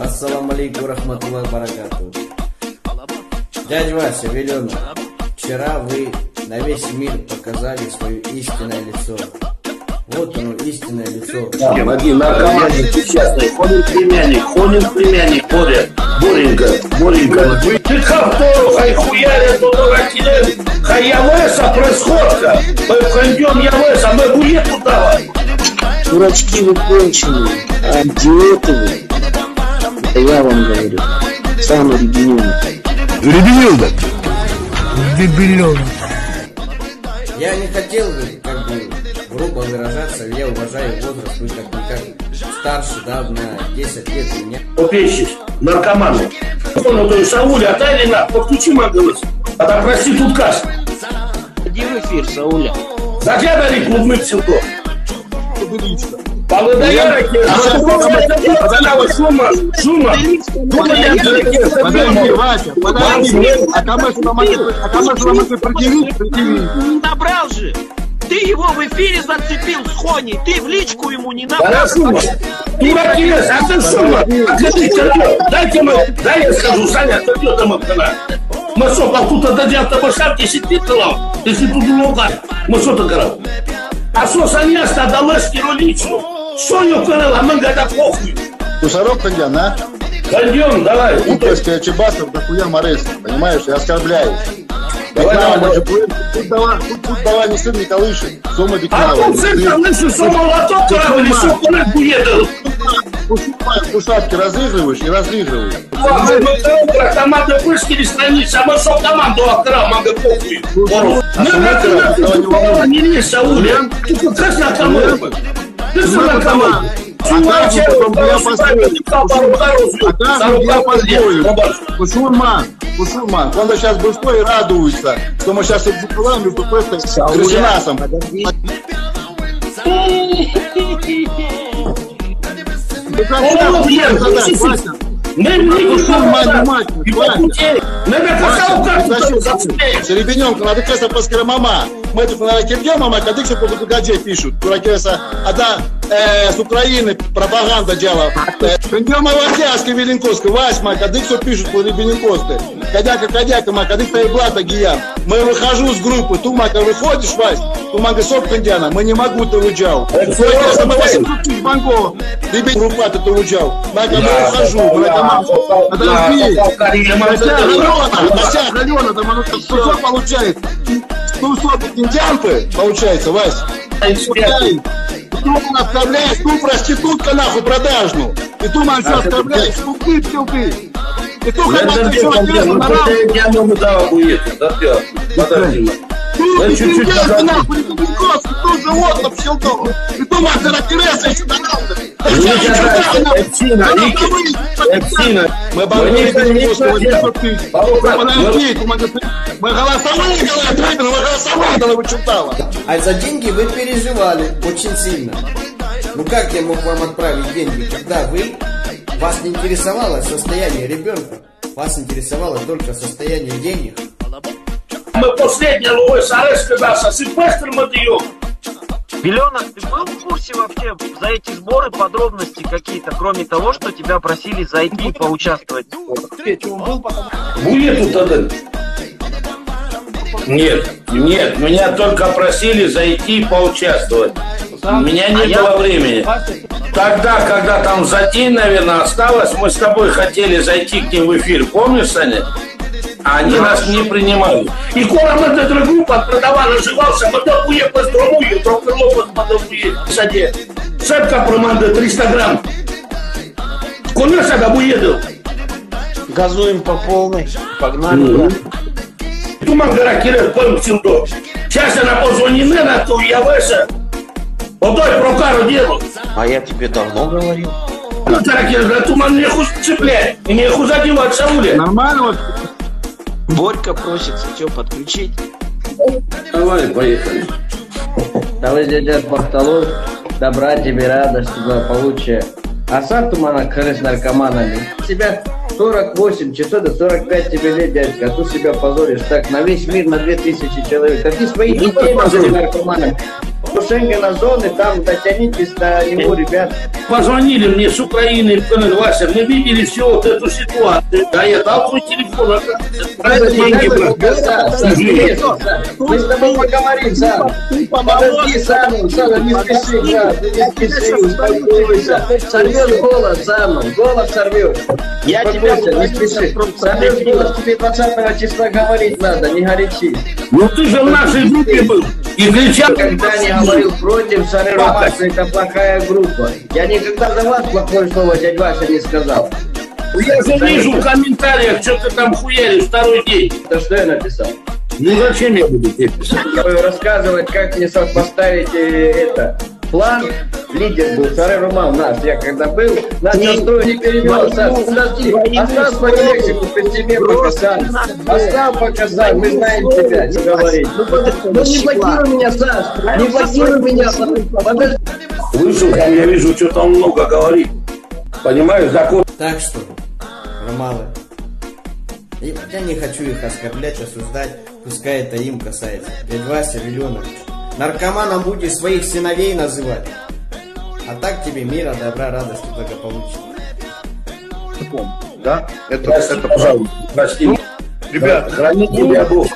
Ассаламу алейкум рахматуллах баракату. Дядя Вася, Велена, вчера вы на весь мир показали свое истинное лицо. Вот оно, истинное лицо. Вадим, наркоманник несчастный, ходит племянник, ходит племянник, ходит. Боренька, Боренька. Ты хавтору, хай хуярят, ну дуракилен. Хай явеса происходка. Мы пойдем явеса, мы булету давай. Дурачки вы конченые, а идиоты вы. Это я вам говорю. Самый регионный. Ребенилда. Я не хотел бы, как бы, грубо выражаться, я уважаю возраст, вы как-никак старше, да, на 10 лет меня. Попещись, наркоманы. Ну, то есть, Сауля, отдай ли на, подключи Магалас. А так проституткаш. Иди в эфир, Сауля. Дали клубных силков? Благодаря Шума, Шума. Подожди, Вася, подожди. А кому а что нам это предъявить? Не набрал же! Ты его в эфире зацепил с Хони, ты в личку ему не набрал. Да, Шума. Дураки, а ты Шума. Отходите, дайте мы, дай я скажу, Саня, отойдет там от канала. Мы что, как тут отдадим табаша 10 литров, если тут много, мы что то А что, Саня, стадалась личку? Что ее канала, мы года похуй. Тусарок Кондян, а? Пойдем, давай. Утовская Чебасов, дохуя Морес. Понимаешь, и оскорбляешь. Давай, давай. Тут давай, тут, тут давай не сын, не колыши. Сома А Бекинова. тут центр лысый самолоток корабль, все курать уедал. Ушатки разыгрываешь и разыгрываешь. Команда вышкили страницы, а мы что команду открыл, мага похуй. А мы на не лезь, Сауля. Ты как на команду. Ты что на команду? А как же? А как же? Пушурман, Пушурман, он сейчас быстрее радуется, что мы сейчас обзываем просто гражданасом. Серебененко, надо кеса паскера мама. Мы тут на кирге мама, когда все по гаджет пишут. Дуракеса, а да, э, с Украины пропаганда дела. Кирге Молодяшка Веленковска, Васьма, когда все пишут по Веленковской. Кадяка, кадяка, ма, когда стоит блата гиян. Мы выхожу с группы, ту мака выходишь, Вась, ту мага соп кандяна, мы не могу ты уджал. Если мы 800 тысяч банков, ребят, группа ты уджал. Мака, мы выхожу, мы Подожди. Хотя Галена, там оно что получает? Ну, что, индианты, получается, Вась? Ту оставляешь, ту проститутка нахуй продажну. И ту все оставляешь, ту ты, все ты. И ту хотя ты все ответил на равно. Я могу да уехать, да, ты, Я ты нахуй, мастера Тереса еще на. Эпсина. Мы Мы боролись никто за не него, что хотел. 800 тысяч. Павлука, Подожди, мы голосовали, она вычитала. А за деньги вы переживали очень сильно. Ну как я мог вам отправить деньги, когда вы, вас не интересовало состояние ребенка, вас интересовало только состояние денег? Мы последний ловой сарай сказался, секвестр мы даем. Беленок, ты был в курсе вообще за эти сборы подробности какие-то, кроме того, что тебя просили зайти и поучаствовать? Будет тут один. Нет, нет, меня только просили зайти и поучаствовать. У меня не А я- было времени. Тогда, когда там за день, наверное, осталось, мы с тобой хотели зайти к ним в эфир, помнишь, Саня? А они нас не принимали. И коли ми до другу продавали, живався, ми до бує поздромую, трохи лопат подобує. Саді. Сепка проманде 300 грамм. Коли себе буєдив? Газуем по полной. Погнали, брат. Туман гора кире пойм сюди. Сейчас я на позвоні не на ту явися. Отой про кару діло. А я тебе давно говорил. Ну, Таракир, на туман не хуй цепляй. И не хуй задевать Сауля. Нормально вот? Борька просится, что, подключить? Давай, поехали. Товарищ дядя Бахталов, добра тебе, радости, благополучия. А сам тумана крыс наркоманами. Тебя 48 часов до 45 тебе лет, дядька, а ты себя позоришь так на весь мир, на 2000 человек. А ты свои детей позоришь наркоманами. Шенгена зоны, там дотянитесь до него, ребят. Позвонили мне с Украины, сказали, Вася, мы видели всю вот эту ситуацию. Да, я дал свой телефон, а как деньги Мы с тобой поговорим, Сам. Подожди, Сам, Сам, не спеши, Сам, не спеши, успокойся. Сорвешь голос, Сам, голос сорвешь. Я тебя не спеши. Сорвешь голос, тебе 20 числа говорить надо, не горячись. Ну ты же в нашей группе был и кричал. Когда не говорил против Сары Ромаши, это плохая группа. Я никогда за вас плохое слово дядь Вася не сказал. Я же вижу в комментариях, что ты там хуяришь второй день. Да что я написал? Ну зачем я буду тебе писать? Я буду рассказывать, как мне сопоставить э, это. План, лидер был, Сары Роман наш, я когда был, начал строить не перевел, Саш, подожди, оставь свою лексику, ты себе показал, оставь показал, мы знаем тебя, не говорить. Ну, ну не блокируй меня, Саш, не блокируй меня, подожди. Вышел, там я вижу, что-то он много говорит. Понимаешь, закон. Так что, Ромалы, я не хочу их оскорблять, осуждать, пускай это им касается. Дядь Вася, Виленок, наркоманом будешь своих сыновей называть. А так тебе мира, добра, радости, благополучия. Да? Это, Прости, это пожалуйста, прости. Ребят, Храни тебя Бог.